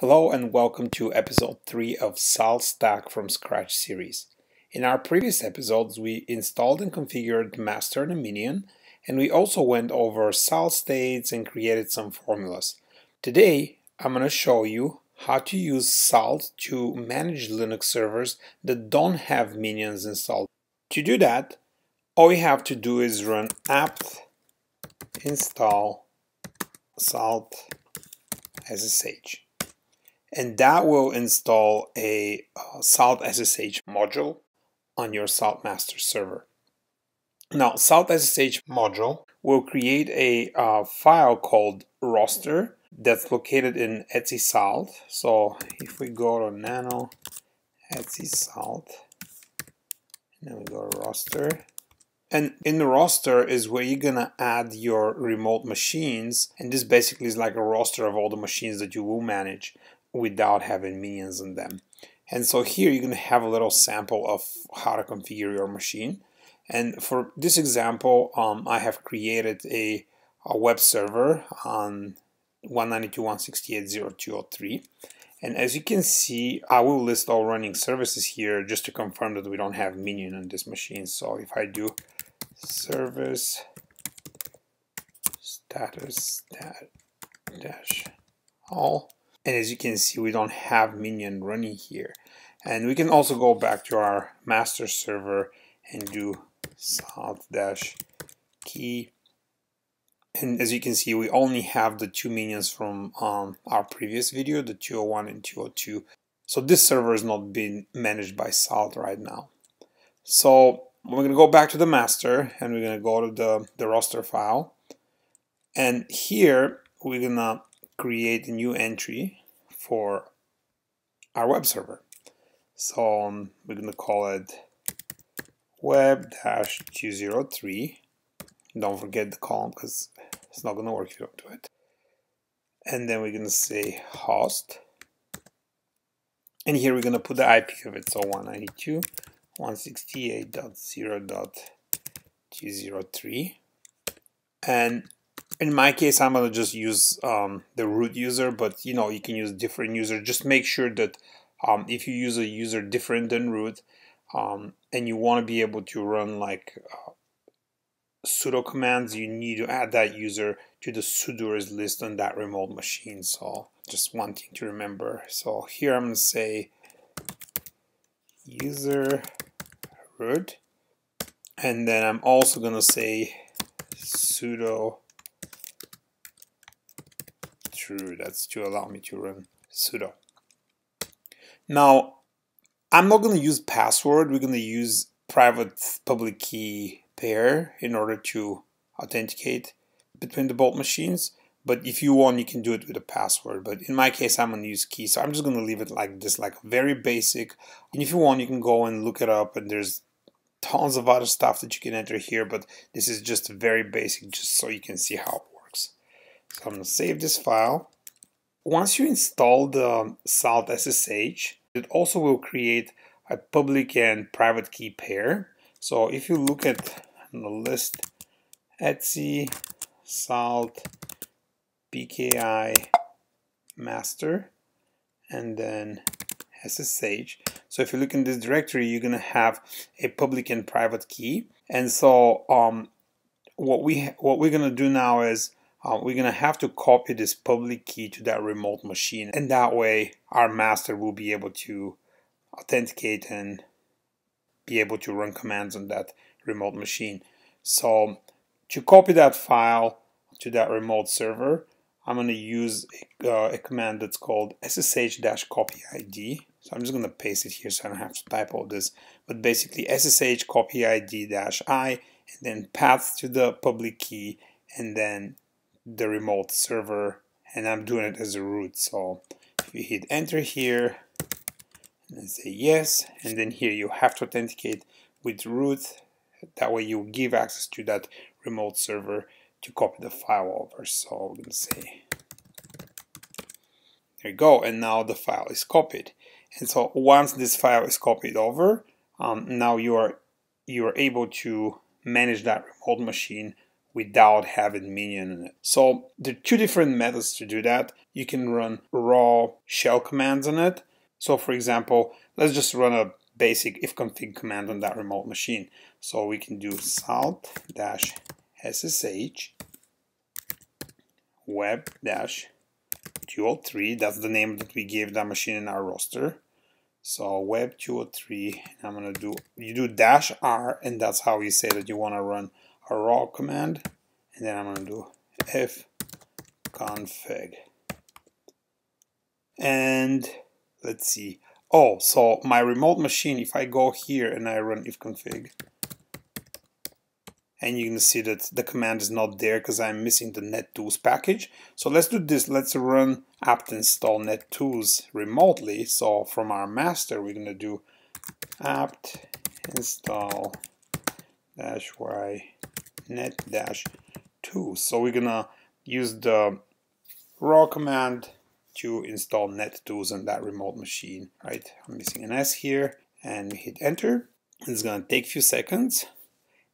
Hello and welcome to episode 3 of SaltStack from Scratch series. In our previous episodes, we installed and configured master and minion, and we also went over salt states and created some formulas. Today, I'm going to show you how to use salt to manage Linux servers that don't have minions installed. To do that, all you have to do is run apt install salt ssh and that will install a uh, Salt SSH module on your Salt Master server. Now, Salt SSH module will create a uh, file called roster that's located in etc salt. So if we go to nano etc salt, and then we go to roster, and in the roster is where you're gonna add your remote machines, and this basically is like a roster of all the machines that you will manage without having minions in them. And so here you're going to have a little sample of how to configure your machine. And for this example, um, I have created a, a web server on 192.168.0.203. And as you can see, I will list all running services here just to confirm that we don't have minion on this machine. So if I do service status dash all, and as you can see we don't have minion running here. And we can also go back to our master server and do salt dash key. And as you can see we only have the two minions from um, our previous video the 201 and 202 so this server is not being managed by salt right now. So we're going to go back to the master and we're going to go to the, the roster file. And here we're going to create a new entry for our web server. So um, we're going to call it web-203. Don't forget the column because it's not going to work if you don't do it. And then we're going to say host. And here we're going to put the IP of it. So 192.168.0.203. And in my case, I'm gonna just use um, the root user, but you know you can use different user. Just make sure that um, if you use a user different than root, um, and you want to be able to run like uh, sudo commands, you need to add that user to the sudoers list on that remote machine. So just one thing to remember. So here I'm gonna say user root, and then I'm also gonna say sudo true. That's to allow me to run sudo. Now, I'm not going to use password. We're going to use private public key pair in order to authenticate between the both machines. But if you want, you can do it with a password. But in my case, I'm going to use key. So I'm just going to leave it like this, like very basic. And if you want, you can go and look it up. And there's tons of other stuff that you can enter here. But this is just very basic, just so you can see how so I'm going to save this file. Once you install the Salt SSH, it also will create a public and private key pair. So if you look at the list, etc salt pki master and then ssh. So if you look in this directory, you're going to have a public and private key. And so um, what we what we're going to do now is uh, we're going to have to copy this public key to that remote machine and that way our master will be able to authenticate and be able to run commands on that remote machine. So to copy that file to that remote server, I'm going to use a, uh, a command that's called ssh-copy id. So I'm just going to paste it here so I don't have to type all this. But basically ssh copy id-i and then path to the public key and then the remote server and I'm doing it as a root. So if you hit enter here and say yes and then here you have to authenticate with root. That way you give access to that remote server to copy the file over. So we're gonna say there you go and now the file is copied. And so once this file is copied over um, now you are you are able to manage that remote machine without having minion in it. So there are two different methods to do that. You can run raw shell commands on it. So for example, let's just run a basic ifconfig command on that remote machine. So we can do salt dash ssh web dash 203. That's the name that we gave that machine in our roster. So web 203, I'm gonna do, you do dash R and that's how you say that you wanna run a raw command. And then I'm gonna do if config. And let's see. Oh, so my remote machine, if I go here and I run ifconfig, and you can see that the command is not there because I'm missing the nettools package. So let's do this. Let's run apt install nettools remotely. So from our master, we're going to do apt install dash y net dash 2. So we're to use the raw command to install nettools on that remote machine, right? I'm missing an S here and hit enter. It's to take a few seconds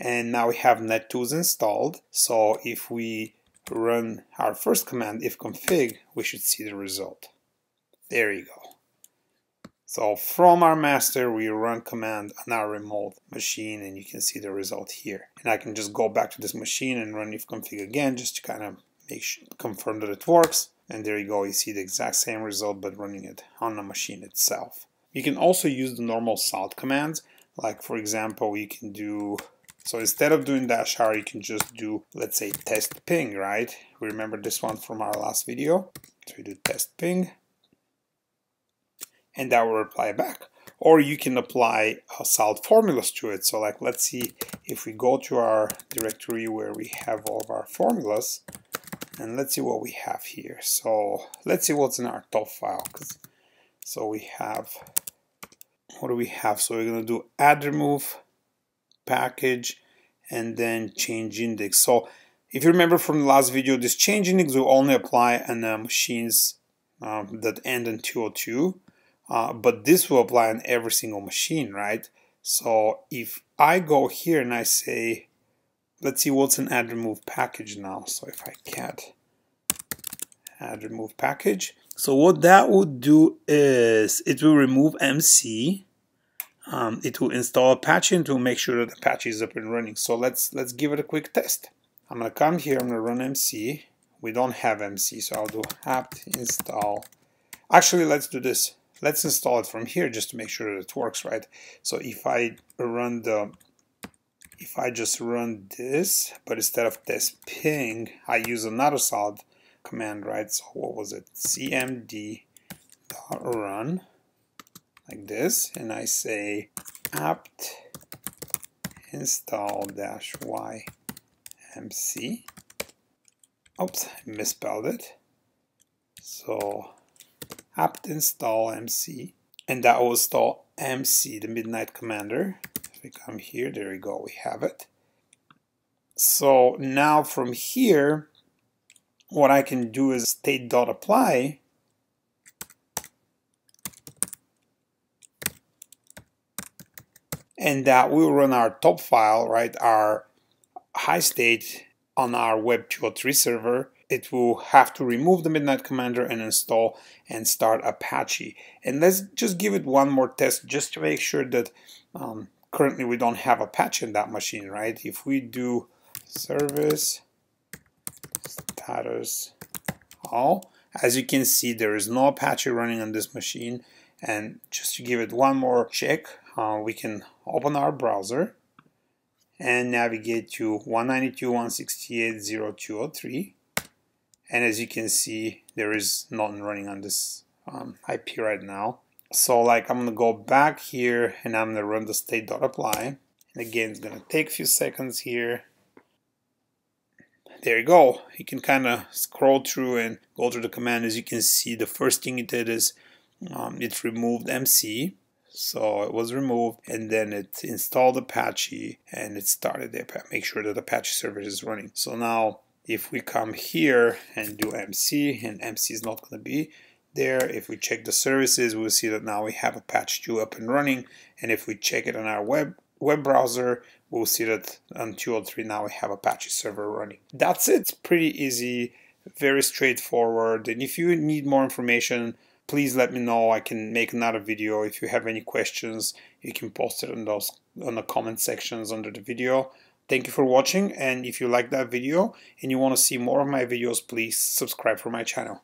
and now we have net nettools installed so if we run our first command if config, we should see the result there you go so from our master we run command on our remote machine and you can see the result here. And I can just go back to this machine and run ifconfig again just to kind of make sure confirm that it works. And there you go you see the exact same result but running it on the machine itself. You can also use the normal salt commands. Like for example you can do so instead of doing dash r, you can just do, let's say, test ping, right? We remember this one from our last video. So we do test ping, and that will reply back. Or you can apply uh, salt formulas to it. So like, let's see if we go to our directory where we have all of our formulas, and let's see what we have here. So let's see what's in our top file. So we have, what do we have? So we're gonna do add remove package and then change index. So if you remember from the last video, this change index will only apply on uh, machines um, that end in 202, uh, but this will apply on every single machine, right? So if I go here and I say, let's see what's an add remove package now. So if I cat add remove package, so what that would do is it will remove MC um, it will install Apache and it will make sure that Apache is up and running. So let's let's give it a quick test. I'm gonna come here, I'm gonna run MC. We don't have MC, so I'll do apt install. Actually, let's do this. Let's install it from here just to make sure that it works right. So if I run the, if I just run this, but instead of this ping, I use another salt command, right? So what was it? cmd run like this and I say apt install dash y mc oops misspelled it so apt install mc and that will install mc the midnight commander. If we come here there we go we have it. So now from here what I can do is state.apply and that will run our top file, right, our high state on our Web 203 server. It will have to remove the Midnight Commander and install and start Apache. And let's just give it one more test just to make sure that um, currently we don't have Apache in that machine, right? If we do service status all, as you can see, there is no Apache running on this machine. And just to give it one more check, uh, we can open our browser and navigate to 192.168.0.203 and as you can see there is nothing running on this um, IP right now. So like I'm gonna go back here and I'm gonna run the state.apply and again it's gonna take a few seconds here. There you go. You can kind of scroll through and go through the command. As you can see the first thing it did is um, it removed MC so it was removed and then it installed Apache and it started the Apache. make sure that the Apache server is running. So now if we come here and do MC and MC is not going to be there, if we check the services, we'll see that now we have Apache 2 up and running. And if we check it on our web web browser, we'll see that on 203 now we have Apache server running. That's it. It's pretty easy, very straightforward. And if you need more information, please let me know. I can make another video. If you have any questions, you can post it on those on the comment sections under the video. Thank you for watching and if you like that video and you want to see more of my videos, please subscribe for my channel.